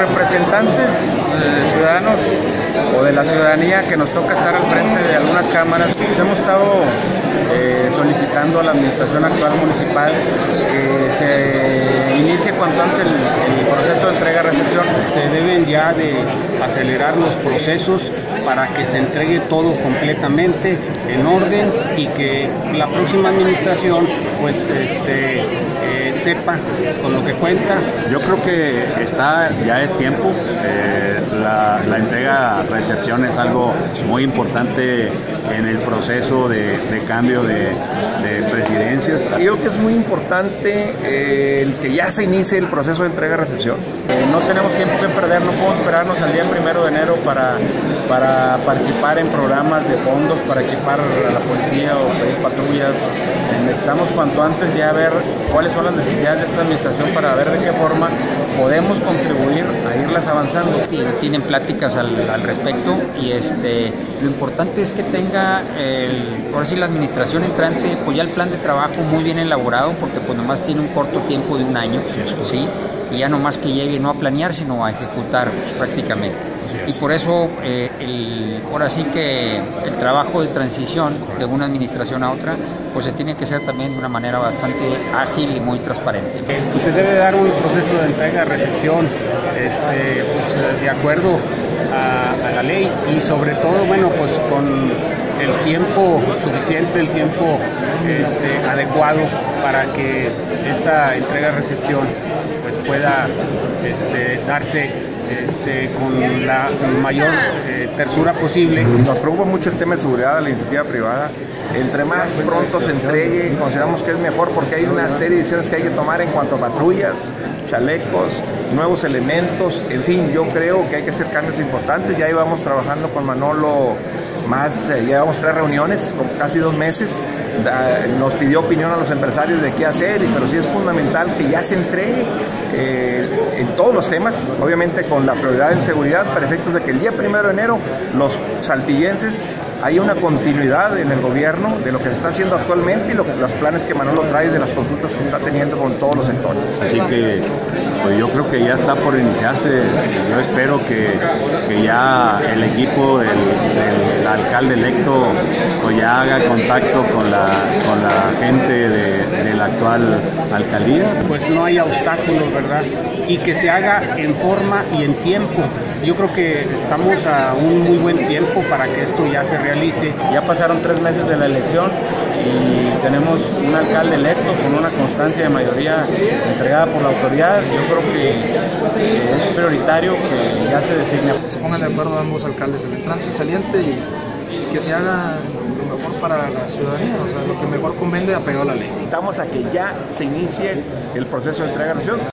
representantes eh, ciudadanos o de la ciudadanía que nos toca estar al frente de algunas cámaras, pues hemos estado eh, solicitando a la administración actual municipal que se inicie cuanto antes el, proceso de entrega-recepción. Se deben ya de acelerar los procesos para que se entregue todo completamente en orden y que la próxima administración pues este, eh, sepa con lo que cuenta. Yo creo que está, ya es tiempo. Eh, la, la entrega-recepción es algo muy importante en el proceso de, de cambio de, de, presidencias. Yo creo que es muy importante eh, el que ya se inicie el proceso de entrega-recepción. Eh, no tenemos tiempo que perder, no podemos esperarnos al día primero de enero para, para participar en programas de fondos para equipar a la policía o pedir patrullas. Necesitamos cuanto antes ya ver cuáles son las necesidades de esta administración para ver de qué forma podemos contribuir a irlas avanzando. Tienen pláticas al, al respecto y este, lo importante es que tenga el, ahora sí la administración entrante pues ya el plan de trabajo muy bien elaborado porque pues nomás tiene un corto tiempo de un año, ¿sí? y ya nomás que llegue no a planear sino a ejecutar pues, prácticamente. Y por eso eh, el, ahora sí que el trabajo de transición de una administración a otra pues se tiene que hacer también de una manera bastante ágil y muy transparente. Pues se debe dar un proceso de entrega-recepción este, pues, de acuerdo a, la ley y sobre todo, bueno, pues con el tiempo suficiente, el tiempo este, adecuado para que esta entrega-recepción pues pueda este, darse este, con la mayor eh, tersura posible. Nos preocupa mucho el tema de seguridad de la iniciativa privada. Entre más pronto se entregue, consideramos que es mejor porque hay una serie de decisiones que hay que tomar en cuanto a patrullas, chalecos, nuevos elementos. En fin, yo creo que hay que hacer cambios importantes. Ya íbamos trabajando con Manolo más, eh, llevamos tres reuniones, como casi dos meses, nos pidió opinión a los empresarios de qué hacer, pero sí es fundamental que ya se entregue eh, todos los temas, obviamente con la prioridad en seguridad, para efectos de que el día primero de enero los saltillenses hay una continuidad en el gobierno de lo que se está haciendo actualmente y lo, los planes que Manolo trae de las consultas que está teniendo con todos los sectores. Así que pues yo creo que ya está por iniciarse. Yo espero que, que ya el equipo del, del, alcalde electo pues ya haga contacto con la, con la gente de, de la actual alcaldía. Pues no hay obstáculos, ¿verdad? Y que se haga en forma y en tiempo. Yo creo que estamos a un muy buen tiempo para que esto ya se realice. Ya pasaron tres meses de la elección y tenemos un alcalde electo con una constancia de mayoría entregada por la autoridad. Yo creo que eh, es prioritario que ya se designe. Se pongan de acuerdo ambos alcaldes, el entrante y el saliente, y que se haga lo mejor para la ciudadanía, o sea, lo que mejor convenga apegado a la ley. Invitamos a que ya se inicie el proceso de entrega-recepción.